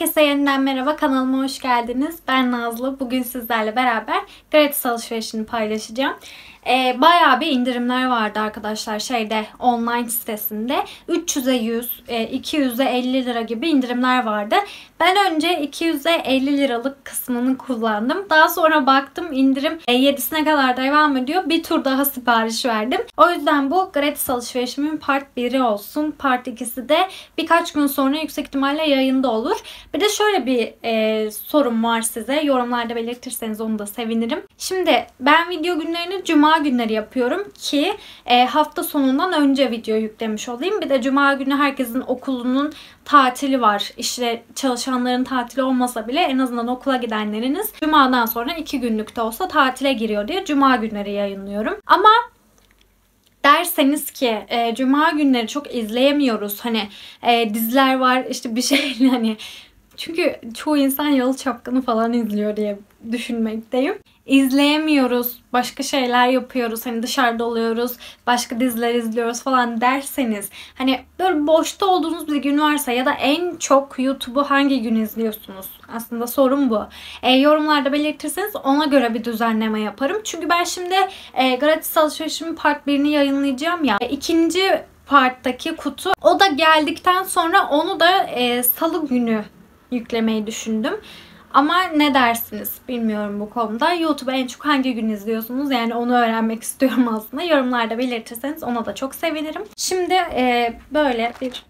Herkese yeniden merhaba kanalıma hoş geldiniz. Ben Nazlı. Bugün sizlerle beraber gratis alışverişini paylaşacağım. Ee, bayağı bir indirimler vardı arkadaşlar şeyde online sitesinde. 300'e 100, e, 200'e 50 lira gibi indirimler vardı. Ben önce 200'e 50 liralık kısmını kullandım. Daha sonra baktım indirim e, 7'sine kadar devam ediyor. Bir tur daha sipariş verdim. O yüzden bu gratis alışverişimin part 1'i olsun. Part 2'si de birkaç gün sonra yüksek ihtimalle yayında olur. Bir de şöyle bir e, sorum var size. Yorumlarda belirtirseniz onu da sevinirim. Şimdi ben video günlerini cuma günleri yapıyorum ki e, hafta sonundan önce video yüklemiş olayım. Bir de cuma günü herkesin okulunun tatili var. İşte çalışanların tatili olmasa bile en azından okula gidenleriniz cumadan sonra iki günlük de olsa tatile giriyor diye cuma günleri yayınlıyorum. Ama derseniz ki e, cuma günleri çok izleyemiyoruz. Hani e, diziler var işte bir şey hani çünkü çoğu insan Yalı Çapkını falan izliyor diye düşünmekteyim. İzleyemiyoruz, başka şeyler yapıyoruz, hani dışarıda oluyoruz, başka diziler izliyoruz falan derseniz hani böyle boşta olduğunuz bir gün varsa ya da en çok YouTube'u hangi gün izliyorsunuz? Aslında sorun bu. E, yorumlarda belirtirseniz ona göre bir düzenleme yaparım. Çünkü ben şimdi e, gratis alışverişimin part 1'ini yayınlayacağım ya. E, ikinci parttaki kutu o da geldikten sonra onu da e, salı günü yüklemeyi düşündüm. Ama ne dersiniz bilmiyorum bu konuda. YouTube'u en çok hangi gün izliyorsunuz? Yani onu öğrenmek istiyorum aslında. Yorumlarda belirtirseniz ona da çok sevinirim. Şimdi e, böyle bir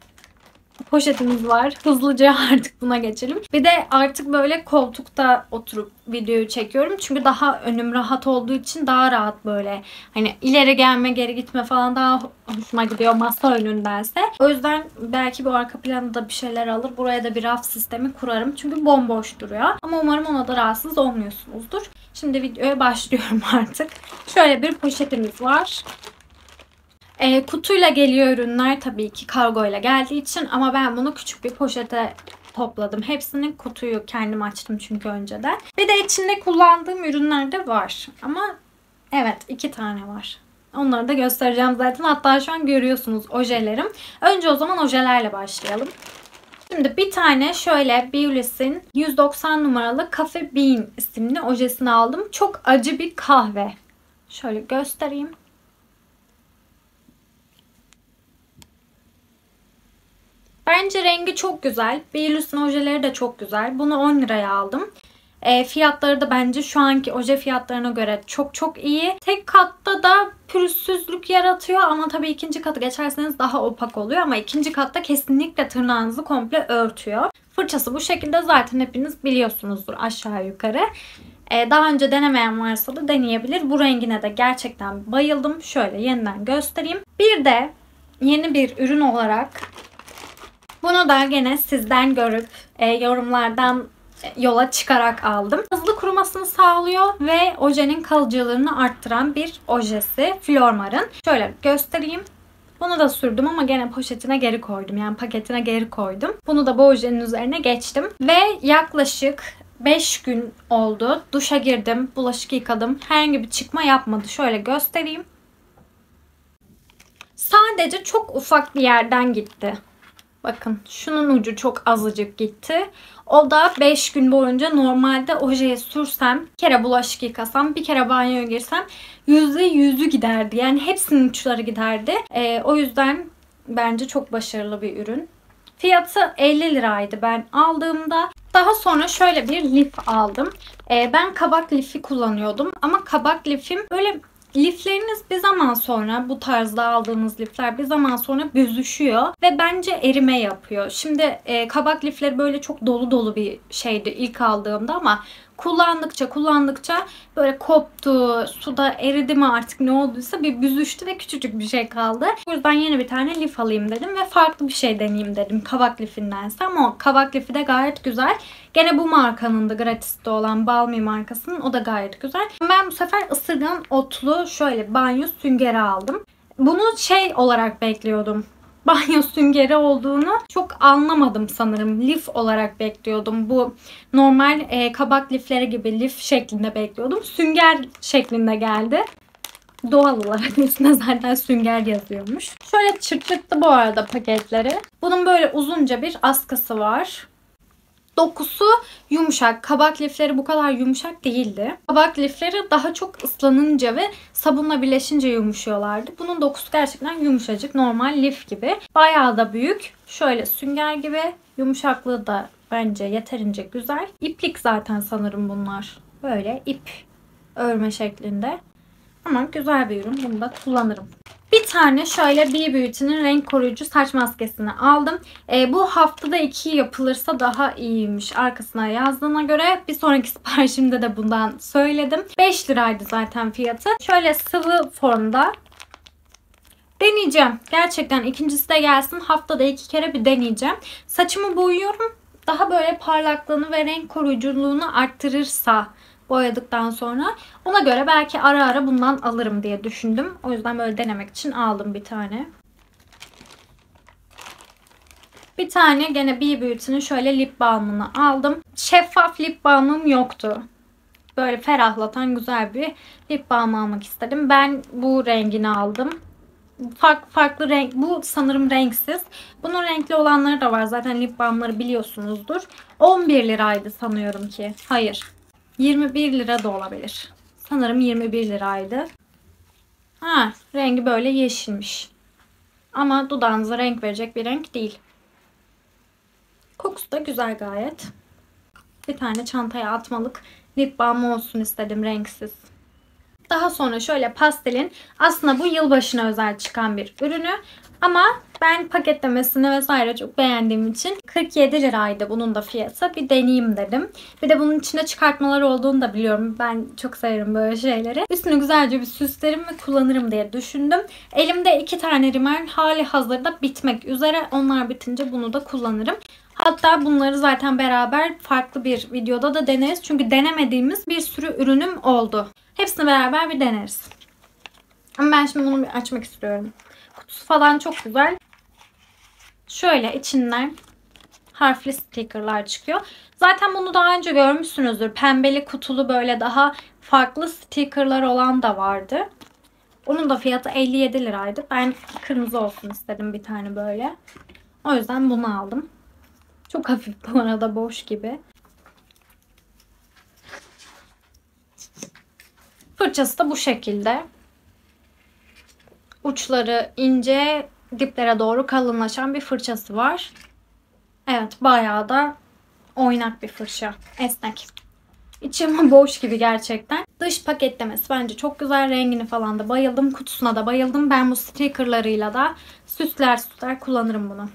poşetimiz var. Hızlıca artık buna geçelim. Bir de artık böyle koltukta oturup videoyu çekiyorum. Çünkü daha önüm rahat olduğu için daha rahat böyle hani ileri gelme geri gitme falan daha hoşuma gidiyor masa önündense. O yüzden belki bu arka planda da bir şeyler alır. Buraya da bir raf sistemi kurarım. Çünkü bomboş duruyor. Ama umarım ona da rahatsız olmuyorsunuzdur. Şimdi videoya başlıyorum artık. Şöyle bir poşetimiz var. E, kutuyla geliyor ürünler tabii ki kargo ile geldiği için ama ben bunu küçük bir poşete topladım. Hepsini kutuyu kendim açtım çünkü önceden. Bir de içinde kullandığım ürünler de var. Ama evet iki tane var. Onları da göstereceğim zaten. Hatta şu an görüyorsunuz ojelerim. Önce o zaman ojelerle başlayalım. Şimdi bir tane şöyle Beulis'in 190 numaralı Cafe Bean isimli ojesini aldım. Çok acı bir kahve. Şöyle göstereyim. Bence rengi çok güzel. Beulis'in ojeleri de çok güzel. Bunu 10 liraya aldım. E, fiyatları da bence şu anki oje fiyatlarına göre çok çok iyi. Tek katta da pürüzsüzlük yaratıyor ama tabii ikinci katı geçerseniz daha opak oluyor ama ikinci katta kesinlikle tırnağınızı komple örtüyor. Fırçası bu şekilde zaten hepiniz biliyorsunuzdur aşağı yukarı. Ee, daha önce denemeyen varsa da deneyebilir. Bu rengine de gerçekten bayıldım. Şöyle yeniden göstereyim. Bir de yeni bir ürün olarak bunu da gene sizden görüp e, yorumlardan yola çıkarak aldım. Hızlı kurumasını sağlıyor ve ojenin kalıcılığını arttıran bir ojesi Flormar'ın. Şöyle göstereyim. Bunu da sürdüm ama gene poşetine geri koydum. Yani paketine geri koydum. Bunu da bu ojenin üzerine geçtim. Ve yaklaşık 5 gün oldu. Duşa girdim, bulaşık yıkadım. Herhangi bir çıkma yapmadı. Şöyle göstereyim. Sadece çok ufak bir yerden gitti. Bakın şunun ucu çok azıcık gitti. O da 5 gün boyunca normalde ojeye sürsem, bir kere bulaşık yıkasam, bir kere banyoya girsem %100'ü giderdi. Yani hepsinin uçları giderdi. Ee, o yüzden bence çok başarılı bir ürün. Fiyatı 50 liraydı ben aldığımda. Daha sonra şöyle bir lif aldım. Ee, ben kabak lifi kullanıyordum ama kabak lifim böyle Lifleriniz bir zaman sonra bu tarzda aldığınız lifler bir zaman sonra büzüşüyor ve bence erime yapıyor. Şimdi e, kabak lifleri böyle çok dolu dolu bir şeydi ilk aldığımda ama kullandıkça kullandıkça böyle koptu, suda eridi mi artık ne olduysa bir büzüştü ve küçücük bir şey kaldı. O yüzden yeni bir tane lif alayım dedim ve farklı bir şey deneyeyim dedim kabak lifindense ama o kabak lifi de gayet güzel. Gene bu markanın da gratis'te olan Balmy markasının o da gayet güzel. Ben bu sefer ısırgan otlu şöyle banyo süngeri aldım. Bunu şey olarak bekliyordum banyo süngeri olduğunu çok anlamadım sanırım. Lif olarak bekliyordum. Bu normal e, kabak lifleri gibi lif şeklinde bekliyordum. Sünger şeklinde geldi. Doğal olarak üstüne zaten sünger yazıyormuş. Şöyle çırpıttı bu arada paketleri. Bunun böyle uzunca bir askısı var. Dokusu yumuşak. Kabak lifleri bu kadar yumuşak değildi. Kabak lifleri daha çok ıslanınca ve sabunla birleşince yumuşuyorlardı. Bunun dokusu gerçekten yumuşacık. Normal lif gibi. Bayağı da büyük. Şöyle sünger gibi. Yumuşaklığı da bence yeterince güzel. İplik zaten sanırım bunlar. Böyle ip örme şeklinde. Ama güzel bir ürün. Bunu da kullanırım. Bir tane şöyle B Beauty'nin renk koruyucu saç maskesini aldım. E, bu haftada iki yapılırsa daha iyiymiş arkasına yazdığına göre. Bir sonraki siparişimde de bundan söyledim. 5 liraydı zaten fiyatı. Şöyle sıvı formda deneyeceğim. Gerçekten ikincisi de gelsin. Haftada iki kere bir deneyeceğim. Saçımı boyuyorum. Daha böyle parlaklığını ve renk koruyuculuğunu arttırırsa boyadıktan sonra. Ona göre belki ara ara bundan alırım diye düşündüm. O yüzden böyle denemek için aldım bir tane. Bir tane gene B Beauty'nin şöyle lip balmını aldım. Şeffaf lip balmım yoktu. Böyle ferahlatan güzel bir lip balm almak istedim. Ben bu rengini aldım. Farklı farklı renk. Bu sanırım renksiz. Bunun renkli olanları da var. Zaten lip balmları biliyorsunuzdur. 11 liraydı sanıyorum ki. Hayır. 21 lira da olabilir. Sanırım 21 liraydı. Ha, rengi böyle yeşilmiş. Ama dudağınıza renk verecek bir renk değil. Kokusu da güzel gayet. Bir tane çantaya atmalık lip balm olsun istedim renksiz. Daha sonra şöyle pastelin aslında bu yılbaşına özel çıkan bir ürünü. Ama ben paketlemesini vesaire çok beğendiğim için 47 liraydı bunun da fiyatı. Bir deneyeyim dedim. Bir de bunun içinde çıkartmalar olduğunu da biliyorum. Ben çok severim böyle şeyleri. Üstünü güzelce bir süslerim ve kullanırım diye düşündüm. Elimde iki tane rimel hali hazırda bitmek üzere. Onlar bitince bunu da kullanırım. Hatta bunları zaten beraber farklı bir videoda da deneriz. Çünkü denemediğimiz bir sürü ürünüm oldu. Hepsini beraber bir deneriz. Ama ben şimdi bunu bir açmak istiyorum. Kutusu falan çok güzel. Şöyle içinden harfli stickerlar çıkıyor. Zaten bunu daha önce görmüşsünüzdür. Pembeli kutulu böyle daha farklı stickerlar olan da vardı. Onun da fiyatı 57 liraydı. Ben kırmızı olsun istedim bir tane böyle. O yüzden bunu aldım. Çok hafif bu arada boş gibi. Fırçası da bu şekilde. Uçları ince, diplere doğru kalınlaşan bir fırçası var. Evet bayağı da oynak bir fırça. Esnek. İçim boş gibi gerçekten. Dış paketlemesi bence çok güzel. Rengini falan da bayıldım. Kutusuna da bayıldım. Ben bu stickerlarıyla da süsler süsler kullanırım bunu.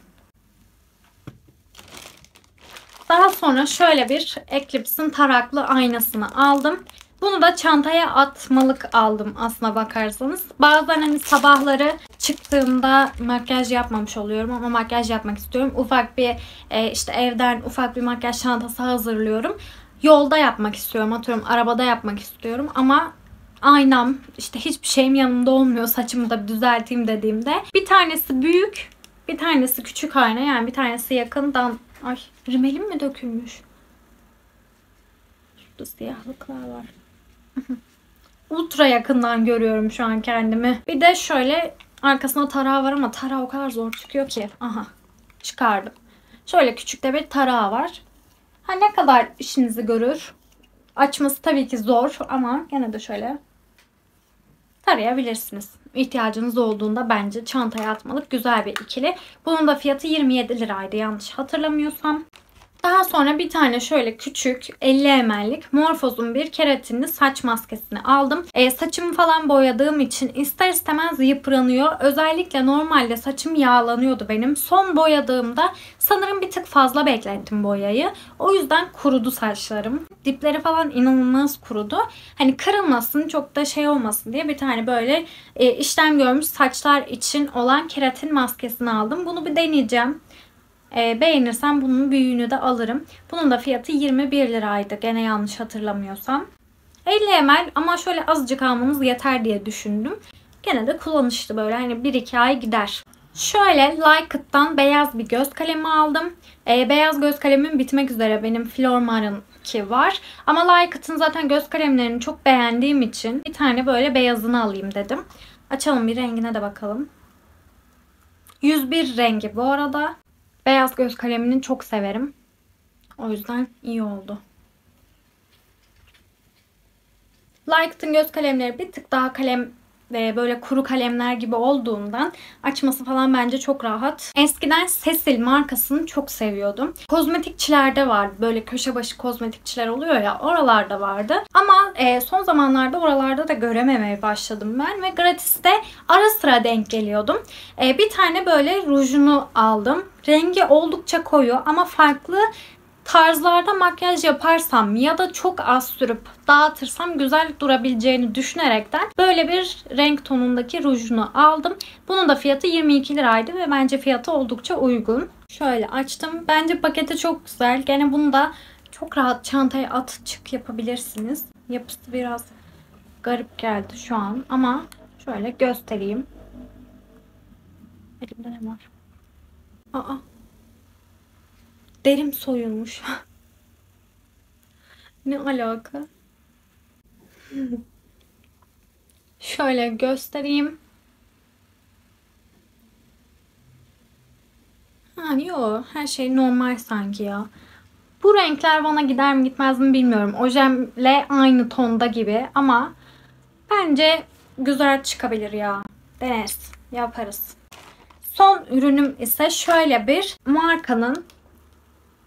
Daha sonra şöyle bir Eclipse'in taraklı aynasını aldım. Bunu da çantaya atmalık aldım aslına bakarsanız. Bazen hani sabahları çıktığımda makyaj yapmamış oluyorum ama makyaj yapmak istiyorum. Ufak bir e, işte evden ufak bir makyaj çantası hazırlıyorum. Yolda yapmak istiyorum. Atıyorum arabada yapmak istiyorum ama aynam işte hiçbir şeyim yanımda olmuyor. Saçımı da düzelteyim dediğimde. Bir tanesi büyük, bir tanesi küçük ayna. Yani bir tanesi yakından Ay rimelim mi dökülmüş? Şurada siyahlıklar var. Ultra yakından görüyorum şu an kendimi. Bir de şöyle arkasında tarağı var ama tarağı o kadar zor çıkıyor ki. Aha çıkardım. Şöyle küçük de bir tarağı var. Ha ne kadar işinizi görür. Açması tabii ki zor ama gene de şöyle tarayabilirsiniz. İhtiyacınız olduğunda bence çantaya atmalık güzel bir ikili. Bunun da fiyatı 27 liraydı yanlış hatırlamıyorsam. Daha sonra bir tane şöyle küçük 50 ml'lik Morphos'un bir keratinli saç maskesini aldım. E, saçımı falan boyadığım için ister istemez yıpranıyor. Özellikle normalde saçım yağlanıyordu benim. Son boyadığımda sanırım bir tık fazla beklettim boyayı. O yüzden kurudu saçlarım. Dipleri falan inanılmaz kurudu. Hani kırılmasın çok da şey olmasın diye bir tane böyle e, işlem görmüş saçlar için olan keratin maskesini aldım. Bunu bir deneyeceğim. E, beğenirsem bunun büyüğünü de alırım. Bunun da fiyatı 21 liraydı. Gene yanlış hatırlamıyorsam. 50 ml ama şöyle azıcık almamız yeter diye düşündüm. Gene de kullanışlı böyle hani 1-2 ay gider. Şöyle Lycut'tan beyaz bir göz kalemi aldım. E, beyaz göz kalemim bitmek üzere benim Flormar'ın ki var. Ama Lycut'ın zaten göz kalemlerini çok beğendiğim için bir tane böyle beyazını alayım dedim. Açalım bir rengine de bakalım. 101 rengi bu arada. Beyaz göz kalemini çok severim. O yüzden iyi oldu. Liked'ın göz kalemleri bir tık daha kalem ve böyle kuru kalemler gibi olduğundan açması falan bence çok rahat. Eskiden Cecil markasını çok seviyordum. Kozmetikçilerde vardı. Böyle köşe başı kozmetikçiler oluyor ya oralarda vardı. Ama e, son zamanlarda oralarda da görememeye başladım ben ve gratiste ara sıra denk geliyordum. E, bir tane böyle rujunu aldım. Rengi oldukça koyu ama farklı tarzlarda makyaj yaparsam ya da çok az sürüp dağıtırsam güzel durabileceğini düşünerekten böyle bir renk tonundaki rujunu aldım. Bunun da fiyatı 22 liraydı ve bence fiyatı oldukça uygun. Şöyle açtım. Bence paketi çok güzel. Gene bunu da çok rahat çantaya at çık yapabilirsiniz. Yapısı biraz garip geldi şu an ama şöyle göstereyim. Elimde ne var? Aa Derim soyulmuş. ne alaka? Şöyle göstereyim. Ha yok her şey normal sanki ya. Bu renkler bana gider mi gitmez mi bilmiyorum. Ojemle aynı tonda gibi ama bence güzel çıkabilir ya. Deneriz. Yaparız. Son ürünüm ise şöyle bir markanın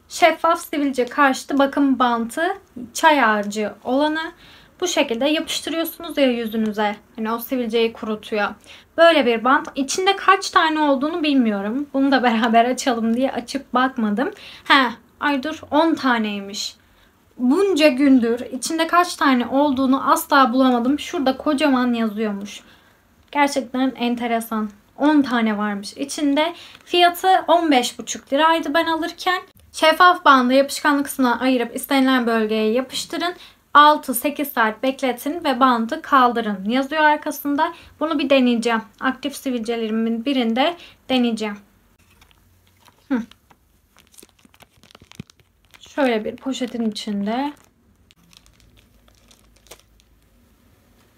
şeffaf sivilce karşıtı bakım bantı çay ağacı olanı bu şekilde yapıştırıyorsunuz ya yüzünüze. Hani o sivilceyi kurutuyor. Böyle bir bant. İçinde kaç tane olduğunu bilmiyorum. Bunu da beraber açalım diye açıp bakmadım. He, ay dur 10 taneymiş. Bunca gündür içinde kaç tane olduğunu asla bulamadım. Şurada kocaman yazıyormuş. Gerçekten enteresan. 10 tane varmış. İçinde fiyatı 15,5 liraydı ben alırken. Şeffaf bandı yapışkanlık kısmına ayırıp istenilen bölgeye yapıştırın. 6-8 saat bekletin ve bandı kaldırın. Yazıyor arkasında. Bunu bir deneyeceğim. Aktif sivilcelerimin birinde deneyeceğim. Şöyle bir poşetin içinde.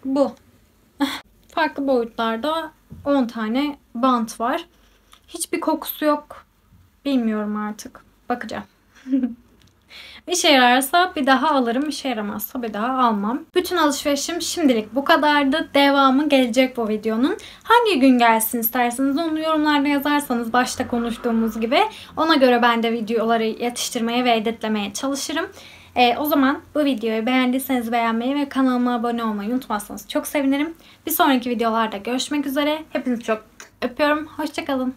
Bu. Farklı boyutlarda 10 tane bant var. Hiçbir kokusu yok. Bilmiyorum artık. Bakacağım. İşe yararsa bir daha alırım. İşe yaramazsa bir daha almam. Bütün alışverişim şimdilik bu kadardı. Devamı gelecek bu videonun. Hangi gün gelsin isterseniz onu yorumlarda yazarsanız başta konuştuğumuz gibi ona göre ben de videoları yetiştirmeye ve editlemeye çalışırım. E, o zaman bu videoyu beğendiyseniz beğenmeyi ve kanalıma abone olmayı unutmazsanız çok sevinirim. Bir sonraki videolarda görüşmek üzere. Hepinizi çok öpüyorum. Hoşçakalın.